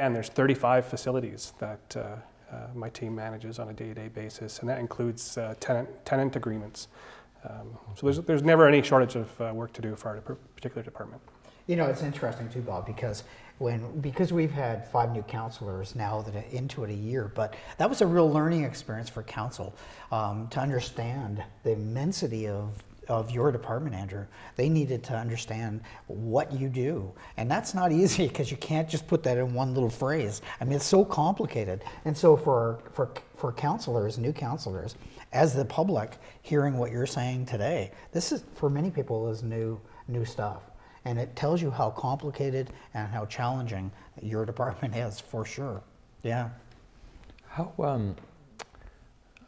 And there's 35 facilities that uh, uh, my team manages on a day-to-day basis, and that includes uh, tenant, tenant agreements. Um, so there's, there's never any shortage of uh, work to do for our particular department. You know, it's interesting too, Bob, because when because we've had five new councillors now that into it a year, but that was a real learning experience for council um, to understand the immensity of of your department, Andrew. They needed to understand what you do. And that's not easy because you can't just put that in one little phrase. I mean, it's so complicated. And so for, for, for councillors, new councillors, as the public hearing what you're saying today, this is, for many people, is new, new stuff. And it tells you how complicated and how challenging your department is, for sure. Yeah. How, um,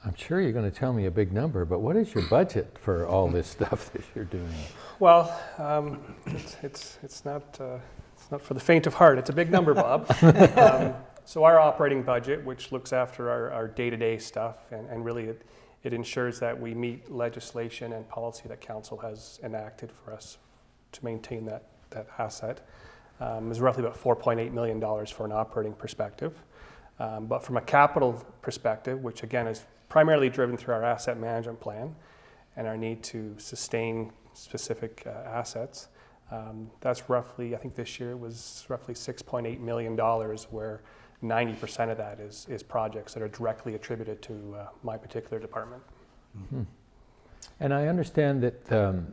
I'm sure you're going to tell me a big number, but what is your budget for all this stuff that you're doing? Well, um, it's, it's, it's, not, uh, it's not for the faint of heart. It's a big number, Bob. um, so our operating budget, which looks after our, our day-to-day stuff, and, and really it, it ensures that we meet legislation and policy that council has enacted for us to maintain that, that asset, um, is roughly about $4.8 million for an operating perspective. Um, but from a capital perspective, which again is primarily driven through our asset management plan and our need to sustain specific uh, assets. Um, that's roughly, I think this year was roughly $6.8 million, where 90% of that is, is projects that are directly attributed to uh, my particular department. Mm-hmm. And I understand that um,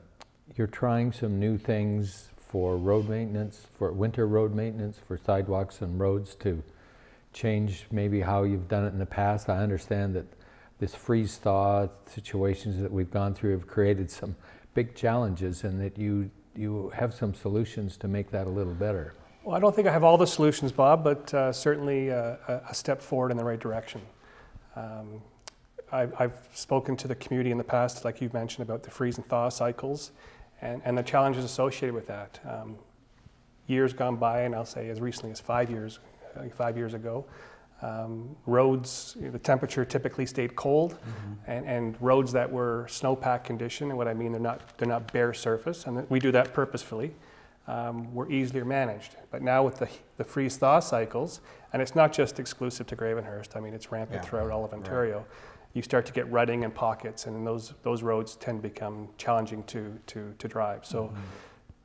you're trying some new things for road maintenance, for winter road maintenance, for sidewalks and roads to change maybe how you've done it in the past. I understand that this freeze thaw situations that we've gone through have created some big challenges and that you you have some solutions to make that a little better. Well, I don't think I have all the solutions, Bob, but uh, certainly uh, a step forward in the right direction. Um, I've, I've, spoken to the community in the past, like you've mentioned, about the freeze and thaw cycles and, and the challenges associated with that. Um, years gone by, and I'll say as recently as five years, five years ago, um, roads, you know, the temperature typically stayed cold, mm-hmm. and, and, roads that were snowpack condition, and what I mean, they're not, they're not bare surface, and we do that purposefully, um, were easier managed. But now with the, the freeze thaw cycles, and it's not just exclusive to Gravenhurst, I mean, it's rampant yeah. throughout all of Ontario. Right. You start to get rutting and pockets, and those, those roads tend to become challenging to, to, to drive. So mm-hmm.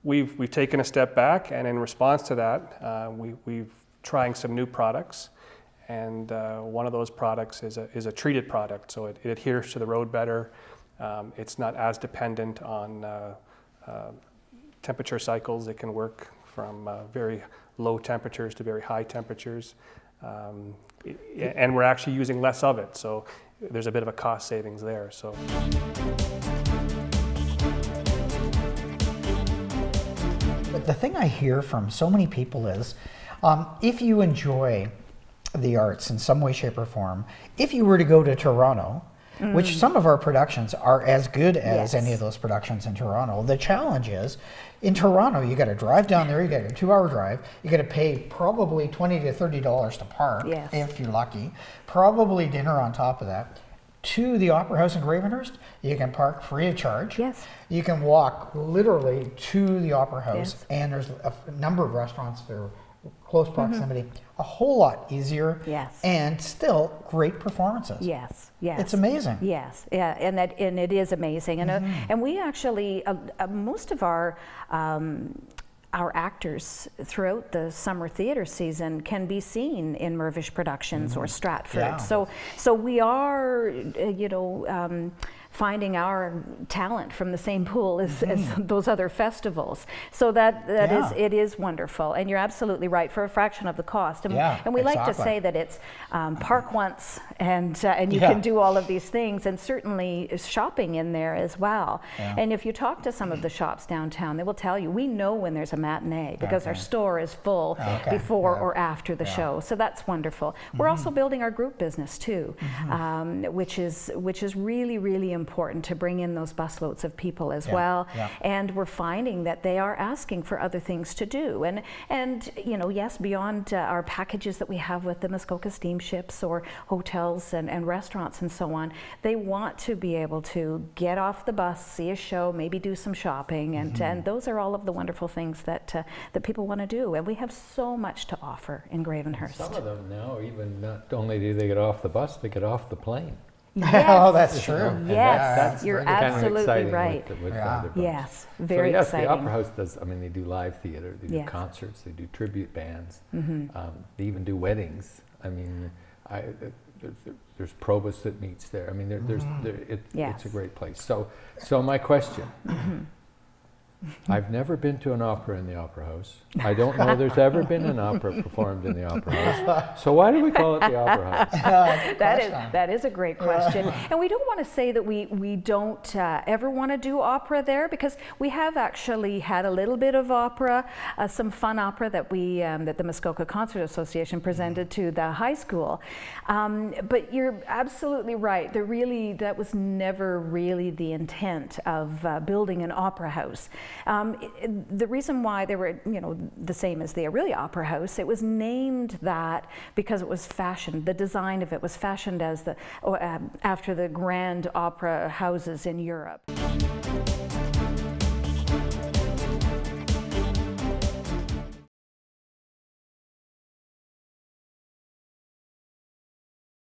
we've, we've taken a step back, and in response to that, uh, we, we've trying some new products and uh, one of those products is a, is a treated product, so it, it adheres to the road better. Um, it's not as dependent on uh, uh, temperature cycles. It can work from uh, very low temperatures to very high temperatures. Um, and we're actually using less of it, so there's a bit of a cost savings there. So. But the thing I hear from so many people is um, if you enjoy the arts in some way, shape, or form, if you were to go to Toronto, mm. which some of our productions are as good as yes. any of those productions in Toronto, the challenge is in Toronto, you got to drive down there, you got a two hour drive, you got to pay probably 20 to $30 to park, yes. if you're lucky, probably dinner on top of that to the Opera House in Gravenhurst. You can park free of charge. Yes. You can walk literally to the Opera House, yes. and there's a number of restaurants there close mm-hmm. proximity, mm-hmm. a whole lot easier. Yes. And still great performances. Yes. Yes. It's amazing. Yes. Yeah. And that and it is amazing. And uh, mm-hmm. uh, and we actually uh, uh, most of our. Um, our actors throughout the summer theater season can be seen in Mirvish Productions mm-hmm. or Stratford. Yeah. So, so we are, uh, you know, um, finding our talent from the same pool as, mm -hmm. as mm-hmm. those other festivals. So that, that yeah. is it is wonderful. And you're absolutely right for a fraction of the cost. And, yeah, and we exactly. like to say that it's um, park once and, uh, and you yeah. can do all of these things and certainly shopping in there as well. And if you talk to some of the shops downtown, they will tell you, we know when there's a matinee because okay. our store is full okay. before or after the show. So that's wonderful. Mm -hmm. We're mm-hmm. also building our group business too, mm -hmm. um, which is which is really, really important important to bring in those busloads of people as Yeah, well. yeah. And we're finding that they are asking for other things to do. And, and you know, yes, beyond uh, our packages that we have with the Muskoka steamships or hotels and, and restaurants and so on, they want to be able to get off the bus, see a show, maybe do some shopping. And, and those are all of the wonderful things that, uh, that people want to do. And we have so much to offer in Gravenhurst. Some of them now, even not only do they get off the bus, they get off the plane. oh, that's true. And Yes, that's you're kind of absolutely with right. the- with Yeah. other. Yes, very so yes, exciting. the Opera House does. I mean, they do live theater, they do Yes. concerts, they do tribute bands. Mm-hmm. Um, they even do weddings. I mean, I, uh, there, there- there's Probus that meets there. I mean, there, there's there, it, it's a great place. So, so my question. I've never been to an opera in the Opera House. I don't know there's ever been an opera performed in the Opera House. So why do we call it the Opera House? That is, that is a great question. and we don't want to say that we, we don't uh, ever want to do opera there because we have actually had a little bit of opera, uh, some fun opera that we um, that the Muskoka Concert Association presented to the high school. Um, but you're absolutely right. There really that was never really the intent of uh, building an opera house. Um, i- i- the reason why they were you know the same as the Orillia Opera House, it was named that because it was fashioned. The design of it was fashioned as the um, after the grand opera houses in Europe.